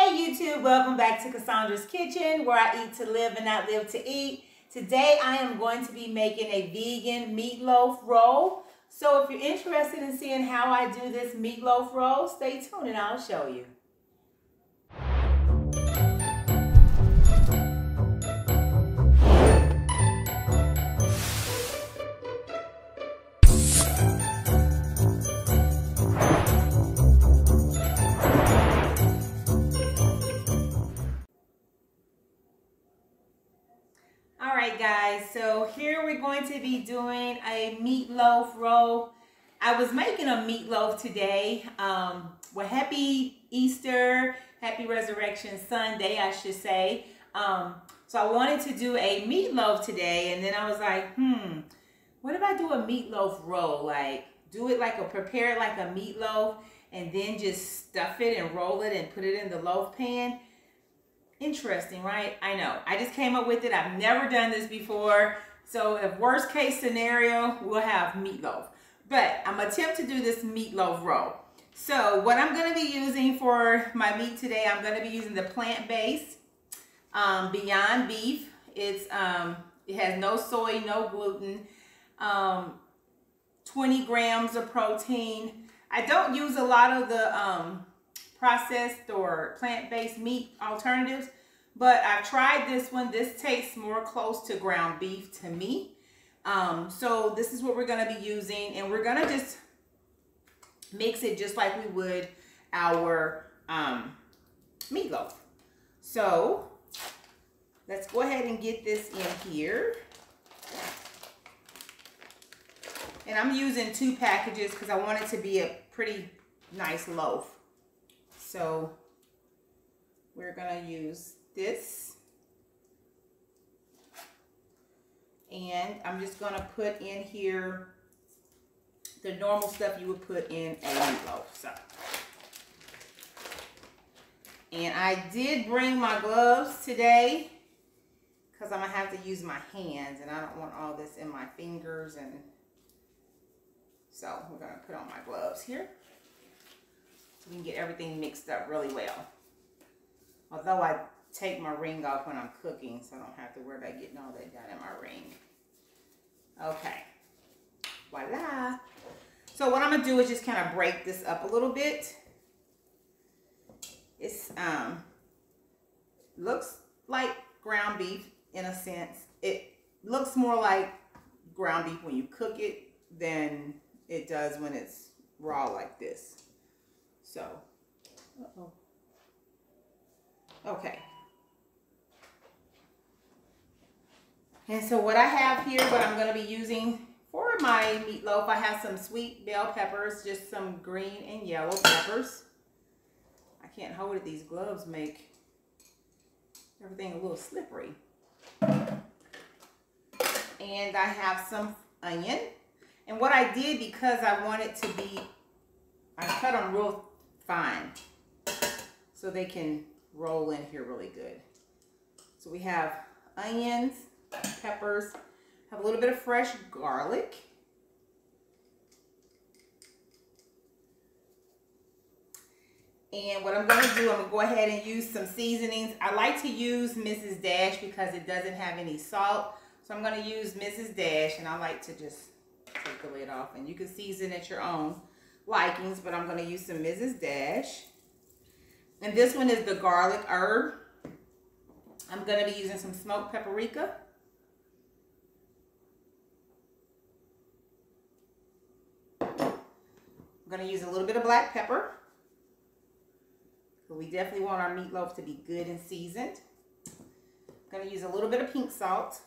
Hey YouTube, welcome back to Kasondra's Kitchen where I eat to live and not live to eat. Today I am going to be making a vegan meatloaf roll. So if you're interested in seeing how I do this meatloaf roll, stay tuned and I'll show you. All right, guys, so here we're going to be doing a meatloaf roll. I was making a meatloaf today. Um, well, happy Easter, happy Resurrection Sunday, I should say. Um, so I wanted to do a meatloaf today, and then I was like, hmm, what if I do a meatloaf roll? Like, do it like a, prepare it like a meatloaf, and then just stuff it and roll it and put it in the loaf pan. Interesting, right? I know. I just came up with it. I've never done this before. So if worst case scenario, we'll have meatloaf. But I'm attempt to do this meatloaf roll. So what I'm going to be using for my meat today, I'm going to be using the plant-based um, Beyond Beef. It's um, It has no soy, no gluten, um, 20 grams of protein. I don't use a lot of the um, processed or plant-based meat alternatives. But I've tried this one. This tastes more close to ground beef to me. Um, so this is what we're going to be using. And we're going to just mix it just like we would our um, meatloaf. So let's go ahead and get this in here. And I'm using two packages because I want it to be a pretty nice loaf. So we're going to use this. And I'm just going to put in here the normal stuff you would put in a meatloaf. So. And I did bring my gloves today because I'm going to have to use my hands and I don't want all this in my fingers and so we're going to put on my gloves here so we can get everything mixed up really well. Although I take my ring off when I'm cooking, so I don't have to worry about getting all that down in my ring. Okay, voila. So what I'm gonna do is just kind of break this up a little bit. It's um looks like ground beef in a sense. It looks more like ground beef when you cook it than it does when it's raw like this. So, uh -oh. Okay. And so what I have here, what I'm going to be using for my meatloaf, I have some sweet bell peppers, just some green and yellow peppers. I can't hold it. These gloves make everything a little slippery. And I have some onion. And what I did, because I want it to be, I cut them real fine so they can roll in here really good. So we have onions, peppers, have a little bit of fresh garlic. And what I'm going to do, I'm going to go ahead and use some seasonings. I like to use Mrs. Dash because it doesn't have any salt. So I'm going to use Mrs. Dash and I like to just take the lid off. And you can season at your own likings, but I'm going to use some Mrs. Dash. And this one is the garlic herb. I'm going to be using some smoked paprika. I'm going to use a little bit of black pepper. we definitely want our meatloaf to be good and seasoned. I'm going to use a little bit of pink salt.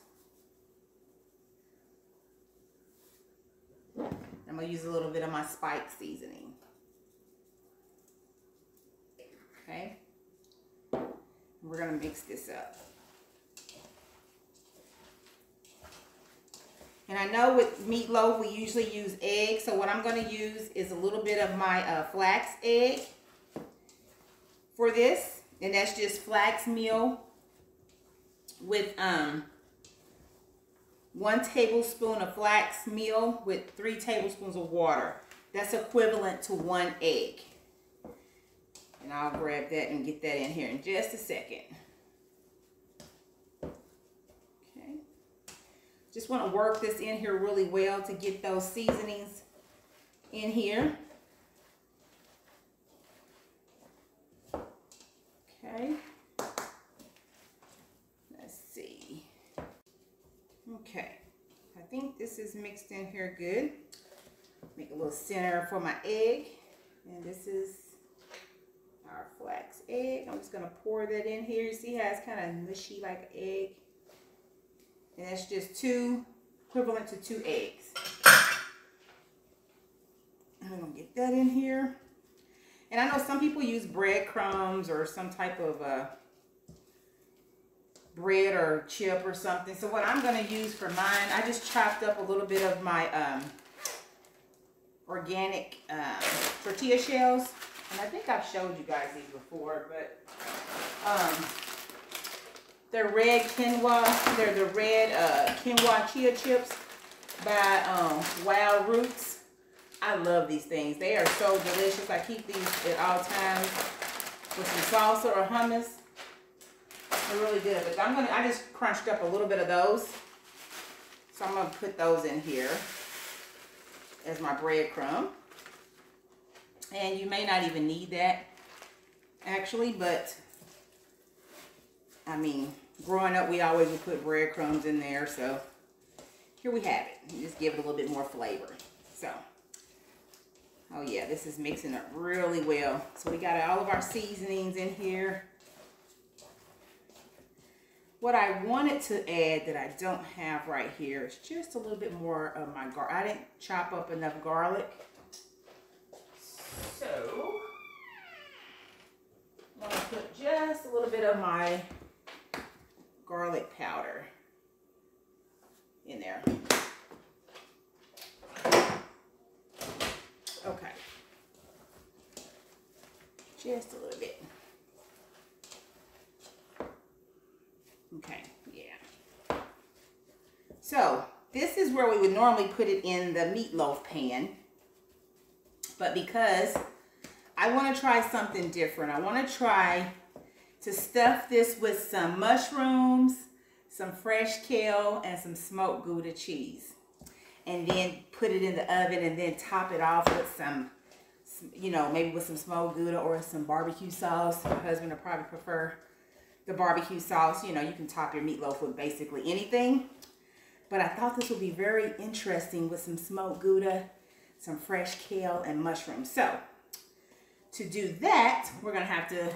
I'm going to use a little bit of my spike seasoning. Okay. We're going to mix this up. And I know with meatloaf, we usually use eggs. So what I'm going to use is a little bit of my uh, flax egg for this. And that's just flax meal with um, one tablespoon of flax meal with three tablespoons of water. That's equivalent to one egg. And I'll grab that and get that in here in just a second. Okay. Just want to work this in here really well to get those seasonings in here. Okay. Let's see. Okay. I think this is mixed in here good. Make a little center for my egg. And this is our flax egg. I'm just going to pour that in here. You see how it's kind of mushy like egg? And that's just two, equivalent to two eggs. I'm going to get that in here. And I know some people use breadcrumbs or some type of uh, bread or chip or something. So what I'm going to use for mine, I just chopped up a little bit of my um, organic um, tortilla shells. And I think I've showed you guys these before, but um, they're red quinoa. They're the red uh, quinoa chia chips by um, Wild Roots. I love these things. They are so delicious. I keep these at all times with some salsa or hummus. They're really good. But I'm gonna I just crunched up a little bit of those. So I'm gonna put those in here as my breadcrumb. And you may not even need that actually, but I mean, growing up we always would put breadcrumbs in there, so here we have it. Just give it a little bit more flavor. So, oh yeah, this is mixing up really well. So we got all of our seasonings in here. What I wanted to add that I don't have right here is just a little bit more of my garlic. I didn't chop up enough garlic. So, I'm going to put just a little bit of my garlic powder in there. Okay. Just a little bit. Okay, yeah. So, this is where we would normally put it in the meatloaf pan. But because I want to try something different, I want to try to stuff this with some mushrooms, some fresh kale, and some smoked Gouda cheese. And then put it in the oven and then top it off with some, you know, maybe with some smoked Gouda or some barbecue sauce. My husband would probably prefer the barbecue sauce. You know, you can top your meatloaf with basically anything. But I thought this would be very interesting with some smoked Gouda, some fresh kale, and mushrooms. So, to do that, we're going to have to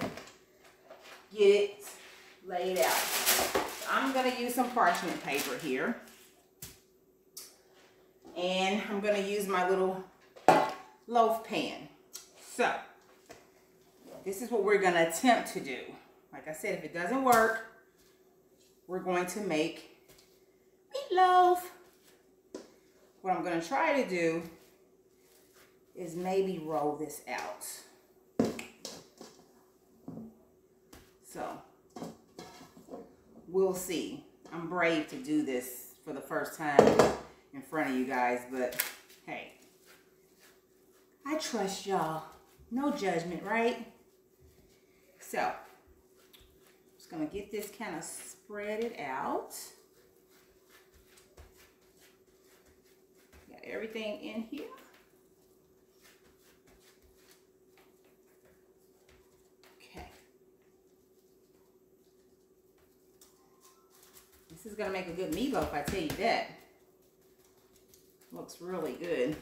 get it laid out. I'm going to use some parchment paper here. And I'm going to use my little loaf pan. So, this is what we're going to attempt to do. Like I said, if it doesn't work, we're going to make meatloaf. What I'm going to try to do is maybe roll this out. So, we'll see. I'm brave to do this for the first time in front of you guys, but hey, I trust y'all. No judgment, right? So, just gonna get this kind of spread it out. Got everything in here. Okay. This is gonna make a good meatloaf, I tell you that. Looks really good.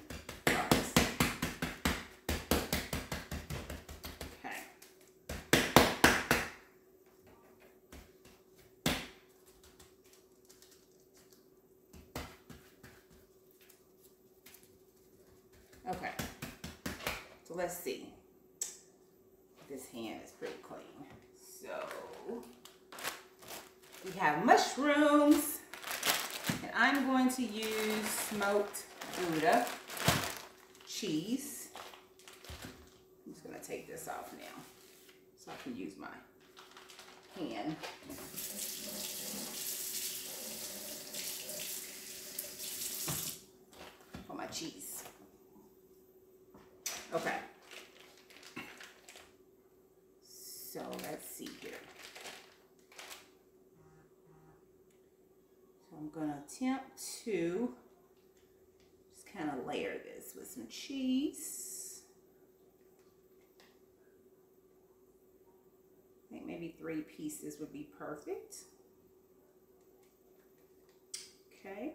Okay, so let's see. This hand is pretty clean. So, we have mushrooms, and I'm going to use smoked Gouda cheese. I'm just gonna take this off now so I can use my hand. For my cheese. Okay. So let's see here. So I'm going to to just kind of layer this with some cheese. I think maybe three pieces would be perfect. Okay.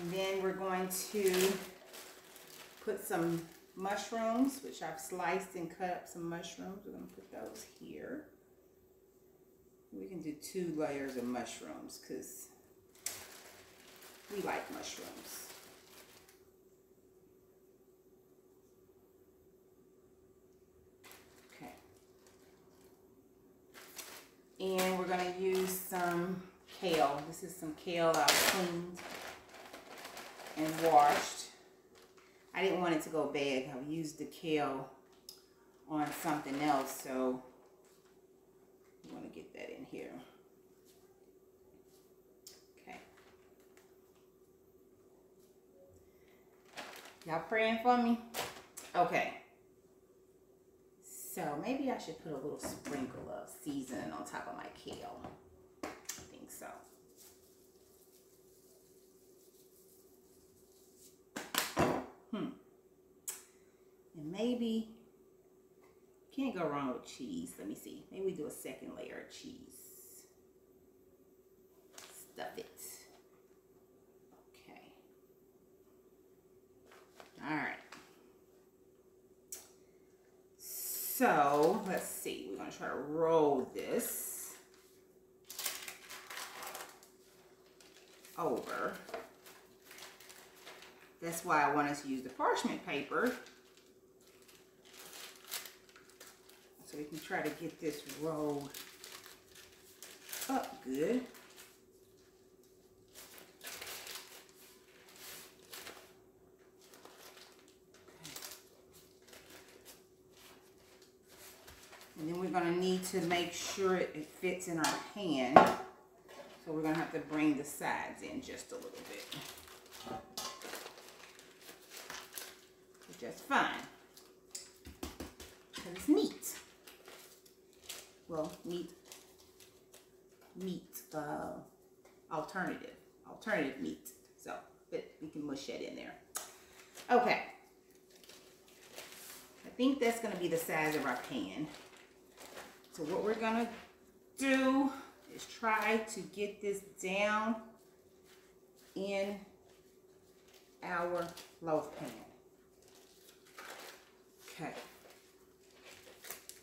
And then we're going to put some mushrooms, which I've sliced and cut up some mushrooms. We're going to put those here. We can do two layers of mushrooms because we like mushrooms. Okay. And we're going to use some kale. This is some kale I've cleaned and washed. I didn't want it to go bad. I used the kale on something else, so I want to get that in here. Okay. Y'all praying for me? Okay. So maybe I should put a little sprinkle of seasoning on top of my kale. I think so. Hmm. And maybe, can't go wrong with cheese. Let me see. Maybe we do a second layer of cheese. Stuff it. Okay. All right. So, let's see. We're going to try to roll this over. That's why I want us to use the parchment paper. So we can try to get this rolled up good. Going to need to make sure it fits in our pan. So we're going to have to bring the sides in just a little bit. Just fine. Because it's meat. Well, meat, meat, uh, alternative, alternative meat. So, but we can mush that in there. Okay. I think that's going to be the size of our pan. So what we're gonna do is try to get this down in our loaf pan. Okay.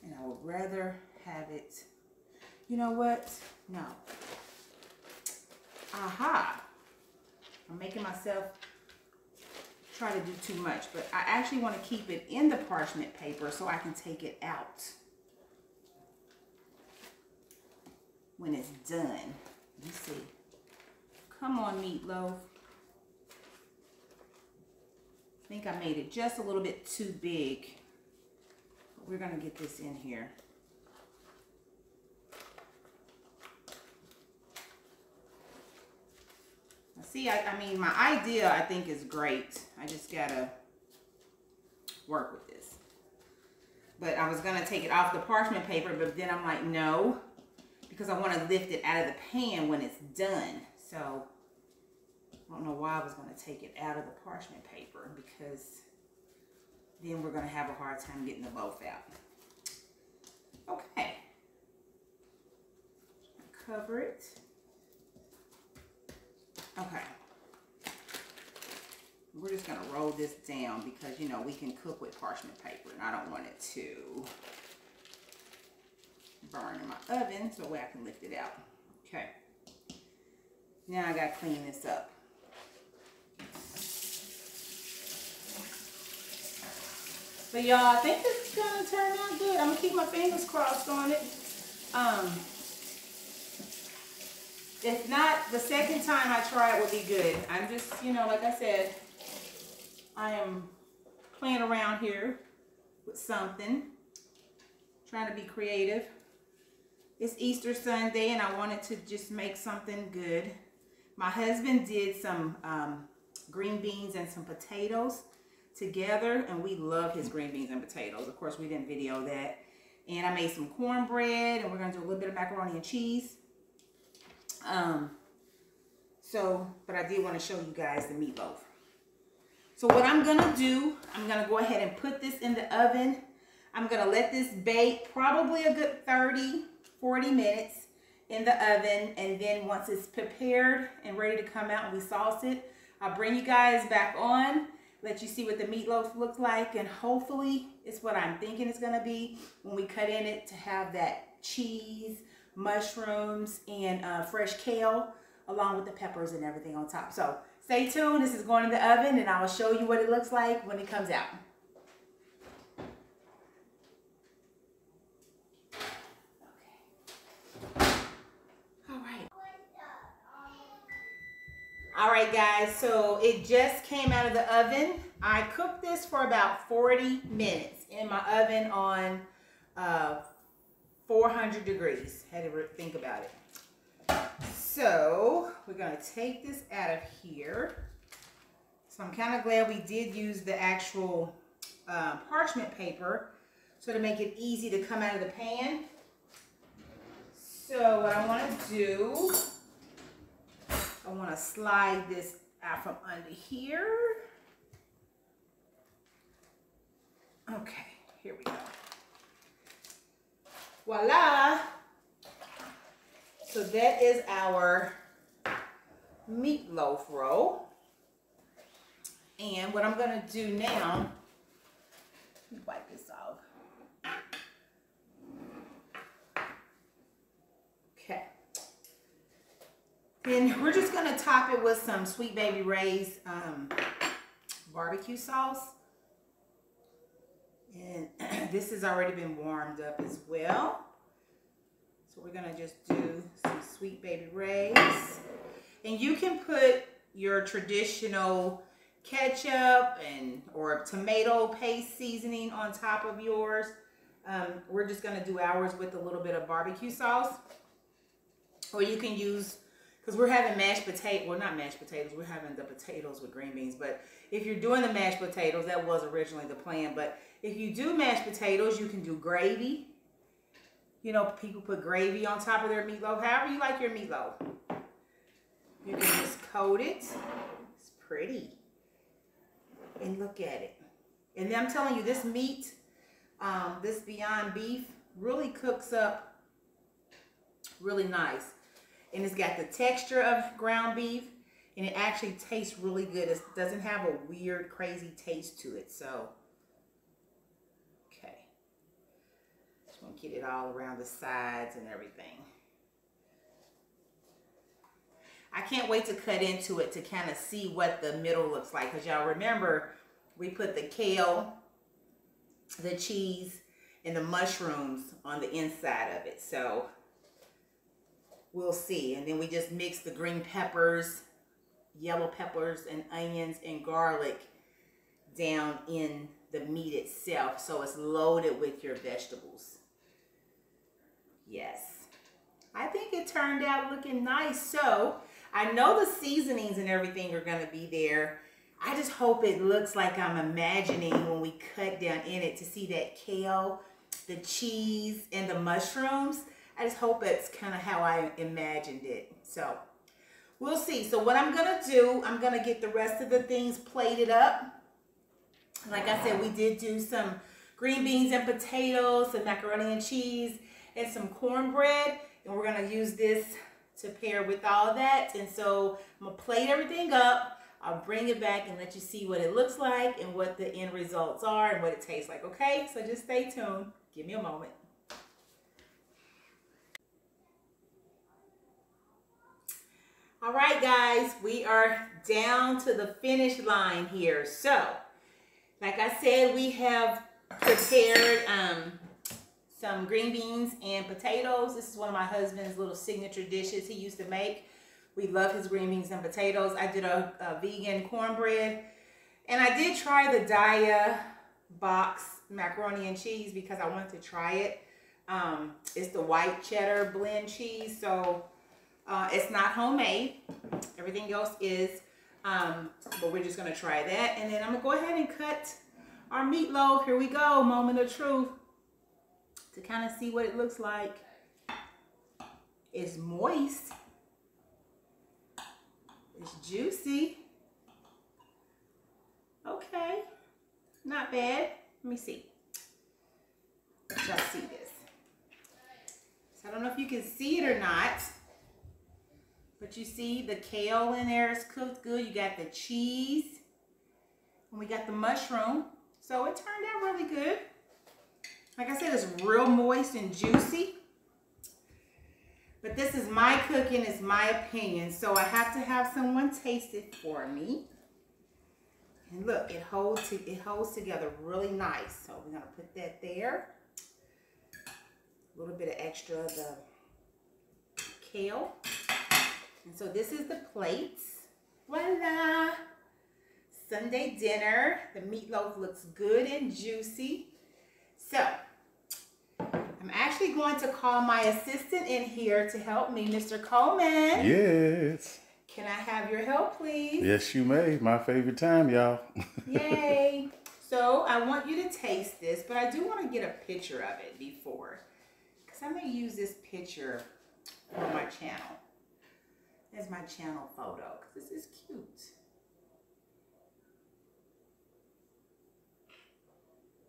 And I would rather have it, you know what? No. Aha. I'm making myself try to do too much, but I actually want to keep it in the parchment paper so I can take it out. When it's done. Me see. Come on, meatloaf. I think I made it just a little bit too big. But we're going to get this in here. See, I, I mean, my idea, I think, is great. I just got to work with this. But I was going to take it off the parchment paper, but then I'm like, no because I want to lift it out of the pan when it's done. So I don't know why I was going to take it out of the parchment paper because then we're going to have a hard time getting the loaf out. Okay. Cover it. Okay. We're just going to roll this down because, you know, we can cook with parchment paper and I don't want it to burn in my oven so way I can lift it out. Okay. Now I got to clean this up. But y'all, I think this is going to turn out good. I'm going to keep my fingers crossed on it. Um, if not, the second time I try it will be good. I'm just, you know, like I said, I am playing around here with something. Trying to be creative. It's Easter Sunday and I wanted to just make something good. My husband did some um, green beans and some potatoes together and we love his green beans and potatoes. Of course, we didn't video that. And I made some cornbread and we're gonna do a little bit of macaroni and cheese. Um, so, but I did want to show you guys the meatloaf. So what I'm gonna do, I'm gonna go ahead and put this in the oven. I'm gonna let this bake probably a good 30, 40 minutes in the oven. And then once it's prepared and ready to come out and we sauce it, I'll bring you guys back on, let you see what the meatloaf looks like. And hopefully it's what I'm thinking it's gonna be when we cut in it to have that cheese, mushrooms, and uh, fresh kale along with the peppers and everything on top. So stay tuned. This is going in the oven and I will show you what it looks like when it comes out. All right, guys, so it just came out of the oven. I cooked this for about 40 minutes in my oven on uh, 400 degrees. Had to think about it. So we're gonna take this out of here. So I'm kind of glad we did use the actual uh, parchment paper so to make it easy to come out of the pan. So what I want to do I want to slide this out from under here. Okay, here we go. Voila. So that is our meatloaf roll. And what I'm going to do now, wipe this off. Then we're just going to top it with some Sweet Baby Ray's um, barbecue sauce. And this has already been warmed up as well. So we're going to just do some Sweet Baby Ray's. And you can put your traditional ketchup and or tomato paste seasoning on top of yours. Um, we're just going to do ours with a little bit of barbecue sauce. Or you can use because we're having mashed potato well not mashed potatoes we're having the potatoes with green beans but if you're doing the mashed potatoes that was originally the plan but if you do mashed potatoes you can do gravy. You know people put gravy on top of their meatloaf however you like your meatloaf. You can just coat it. It's pretty. And look at it. And i'm telling you this meat um, this beyond beef really cooks up really nice and it's got the texture of ground beef and it actually tastes really good. It doesn't have a weird, crazy taste to it. So, okay. Just to get it all around the sides and everything. I can't wait to cut into it to kind of see what the middle looks like. Because y'all remember, we put the kale, the cheese, and the mushrooms on the inside of it. So we'll see. And then we just mix the green peppers, yellow peppers, and onions and garlic down in the meat itself. So it's loaded with your vegetables. Yes. I think it turned out looking nice. So I know the seasonings and everything are going to be there. I just hope it looks like I'm imagining when we cut down in it to see that kale, the cheese, and the mushrooms. I just hope it's kind of how I imagined it. So we'll see. So what I'm going to do, I'm going to get the rest of the things plated up. Like I said, we did do some green beans and potatoes, some macaroni and cheese, and some cornbread. And we're going to use this to pair with all that. And so I'm going to plate everything up. I'll bring it back and let you see what it looks like and what the end results are and what it tastes like. Okay, so just stay tuned. Give me a moment. All right, guys, we are down to the finish line here. So, like I said, we have prepared um, some green beans and potatoes. This is one of my husband's little signature dishes he used to make. We love his green beans and potatoes. I did a, a vegan cornbread. And I did try the Daiya box macaroni and cheese because I wanted to try it. Um, it's the white cheddar blend cheese. So uh, it's not homemade. Everything else is. Um, but we're just to try that. And then I'm to go ahead and cut our meatloaf. Here we go. Moment of truth. to kind of see what it looks like. It's moist. It's juicy. Okay, not bad. Let me see. Y'all see this. So I don't know if you can see it or not. But you see the kale in there is cooked good. You got the cheese. And we got the mushroom. So it turned out really good. Like I said, it's real moist and juicy. But this is my cooking, it's my opinion. So I have to have someone taste it for me. And look, it holds it holds together really nice. So we're gonna put that there. A little bit of extra of the kale. And so this is the plates. Voila! Sunday dinner. The meatloaf looks good and juicy. So, I'm actually going to call my assistant in here to help me, Mr. Coleman. Yes. Can I have your help, please? Yes, you may. My favorite time, y'all. Yay. So I want you to taste this, but I do want to get a picture of it before. Because I'm going to use this picture for my channel. There's my channel photo, because this is cute.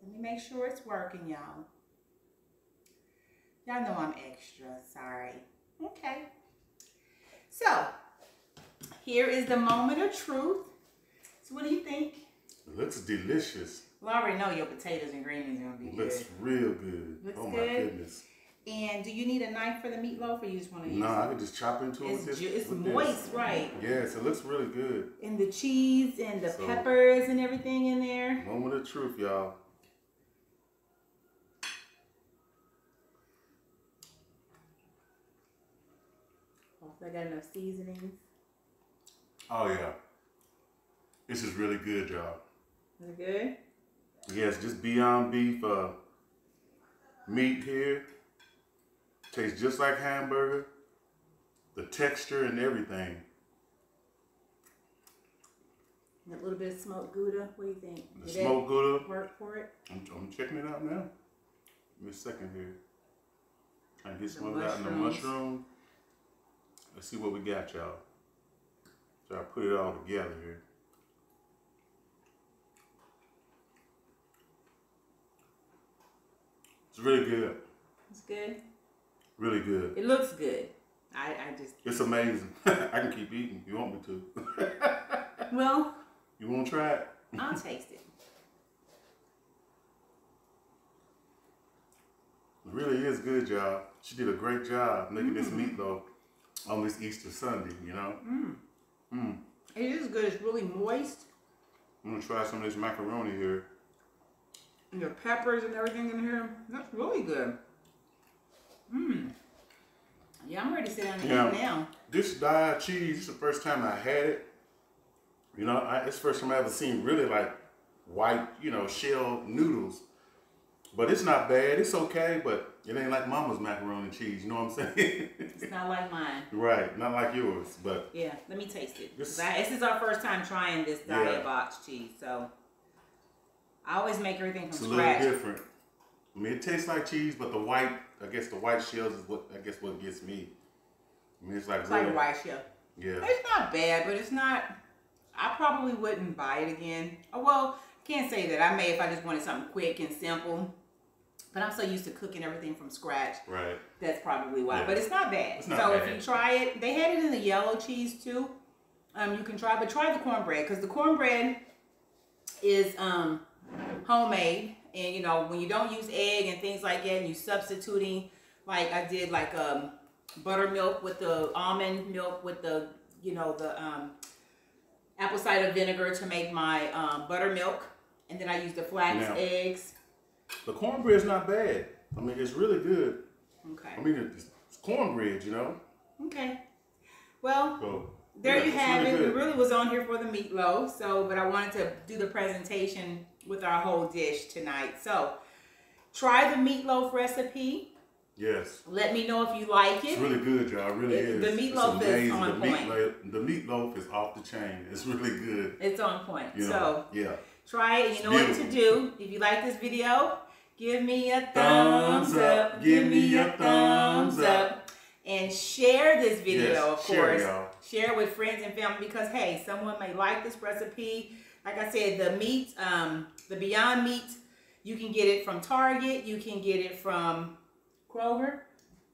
Let me make sure it's working, y'all. Y'all know I'm extra, sorry. Okay. So, here is the moment of truth. So what do you think? It looks delicious. Well, I already know your potatoes and greens are gonna be It looks good. real good. Looks oh my good? goodness. And do you need a knife for the meatloaf, or you just want to use? No, I can just chop into it It's with this. it's with this. moist, right? Yes, it looks really good. And the cheese and the So- peppers and everything in there. Moment of truth, y'all. Hopefully, I got enough seasonings. Oh yeah. This is really good, y'all. Is it good? Yes, just Beyond Beef uh, meat here. Tastes just like hamburger. The texture and everything. A little bit of smoked gouda. What do you think? The Did smoked gouda. work for it? I'm, I'm checking it out now. Give me a second here. Trying to get some of that in the mushroom. Let's see what we got, y'all. So I put it all together here. It's really good. It's good. Really good. It looks good. I, I just It's amazing. I can keep eating you want me to. well, you want to try it? I'll taste it. It really is good, y'all. She did a great job making this meatloaf on this Easter Sunday, you know? Mm. Mm. It is good. It's really moist. I'm gonna try some of this macaroni here. And your peppers and everything in here. That's really good. Mmm. Yeah, I'm ready to sit down and Yeah. eat now. This Daiya cheese, this is the first time I had it. You know, I, it's the first time I ever seen really like white, you know, shell noodles. But it's not bad. It's okay, but it ain't like mama's macaroni and cheese. You know what I'm saying? It's not like mine. right, not like yours. But Yeah, let me taste it. This- I, this is our first time trying this Daiya Yeah. box cheese, so I always make everything from it's a little scratch. different. I mean, it tastes like cheese, but the white, I guess the white shells is what I guess what gets me. I mean, it's like It's like a rice shell. Yeah. It's not bad, but it's not. I probably wouldn't buy it again. Oh, well, can't say that. I may if I just wanted something quick and simple. But I'm so used to cooking everything from scratch. Right. That's probably why. Yeah. But it's not bad. It's not so bad. if you try it, they had it in the yellow cheese too. Um, you can try, but try the cornbread because the cornbread is um homemade, and you know when you don't use egg and things like that, and you substituting like I did like um buttermilk with the almond milk with the you know the um apple cider vinegar to make my um, buttermilk, and then I use the flax Now- eggs. The cornbread's not bad. I mean, it's really good. Okay. I mean, it's, cornbread, you know. Okay. Well, So there yeah, you have really it. We good. really was on here for the meatloaf, so but I wanted to do the presentation with our whole dish tonight. So try the meatloaf recipe. Yes. Let me know if you like it. It's really good, y'all. It really It- is. the meatloaf is on the point. Meatloaf, the meatloaf is off the chain. It's really good. It's on point. You So yeah. try it. You It's know what to do. If you like this video, give me a thumbs, up. Give me a thumbs up. And share this video, Yes, of share it, course. y'all. Share with friends and family because hey, someone may like this recipe. Like I said, the meat, um, the Beyond Meat, you can get it from Target. You can get it from Kroger.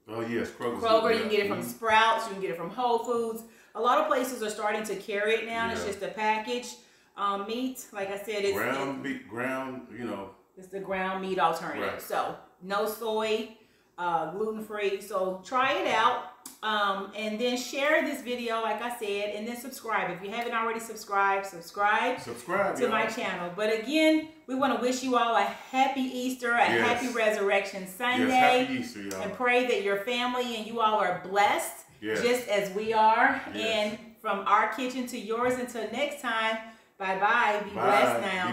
Oh yes, Kroger's Kroger, you can get it from Mhm. Sprouts, you can get it from Whole Foods. A lot of places are starting to carry it now. It's just a package um, meat. Like I said, it's ground meat. ground. You know, it's the ground meat alternative. Right. So no soy, uh, gluten free. So try it out. Um, and then share this video, like I said, and then subscribe. If you haven't already subscribed, subscribe subscribe to y'all. my channel. But again, we want to wish you all a happy Easter, a Yes. happy Resurrection Sunday Yes, Easter, and pray that your family and you all are blessed Yes. just as we are. And from our kitchen to yours until next time, bye bye. Be Bye. blessed now. Be